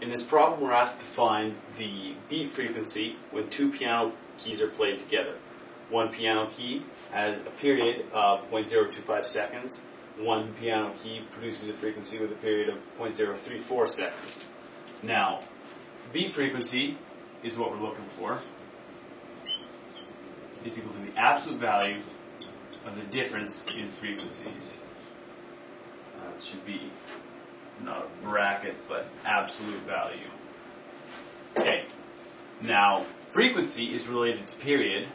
In this problem, we're asked to find the beat frequency when two piano keys are played together. One piano key has a period of 0.025 seconds. One piano key produces a frequency with a period of 0.034 seconds. Now, beat frequency is what we're looking for. It's equal to the absolute value of the difference in frequencies. Uh, it should be not a bracket, but absolute value. Okay. Now, frequency is related to period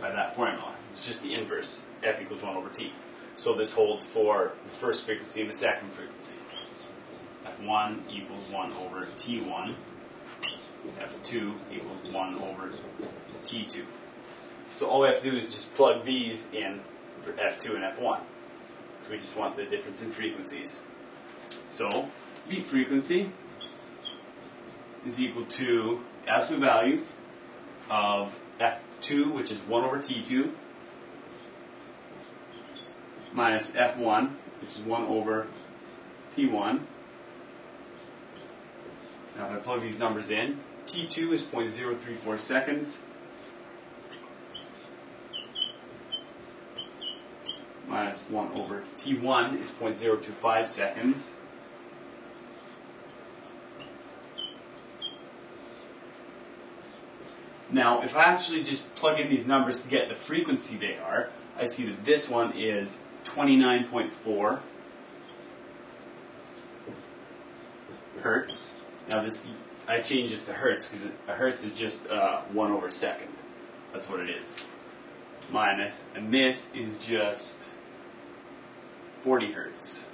by that formula. It's just the inverse, f equals 1 over t. So this holds for the first frequency and the second frequency. f1 equals 1 over t1. f2 equals 1 over t2. So all we have to do is just plug these in for f2 and f1. We just want the difference in frequencies. So beat frequency is equal to absolute value of f2, which is 1 over t2, minus f1, which is 1 over t1. Now if I plug these numbers in, t2 is 0.034 seconds, minus 1 over t1 is 0.025 seconds. Now, if I actually just plug in these numbers to get the frequency they are, I see that this one is 29.4 hertz. Now this, I change this to hertz because a hertz is just uh, 1 over second. That's what it is. Minus, and this is just 40 hertz.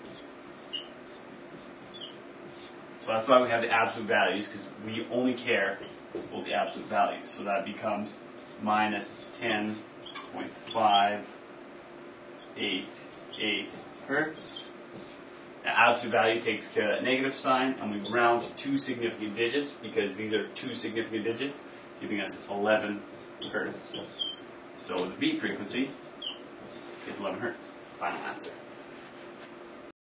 So that's why we have the absolute values, because we only care about the absolute values. So that becomes minus 10.588 hertz. The absolute value takes care of that negative sign, and we round to two significant digits, because these are two significant digits, giving us 11 hertz. So the beat frequency is 11 hertz. Final answer.